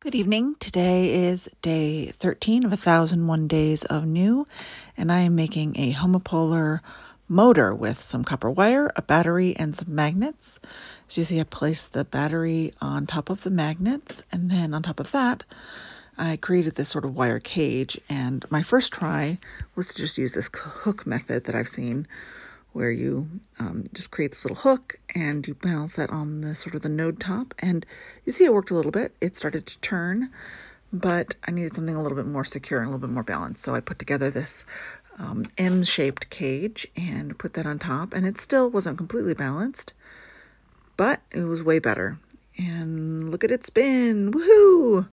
Good evening. Today is day 13 of 1001 days of new, and I am making a homopolar motor with some copper wire, a battery, and some magnets. As you see, I placed the battery on top of the magnets, and then on top of that, I created this sort of wire cage. And my first try was to just use this hook method that I've seen where you um, just create this little hook and you balance that on the sort of the node top. And you see it worked a little bit. It started to turn, but I needed something a little bit more secure and a little bit more balanced. So I put together this um, M-shaped cage and put that on top. And it still wasn't completely balanced, but it was way better. And look at it spin. Woohoo!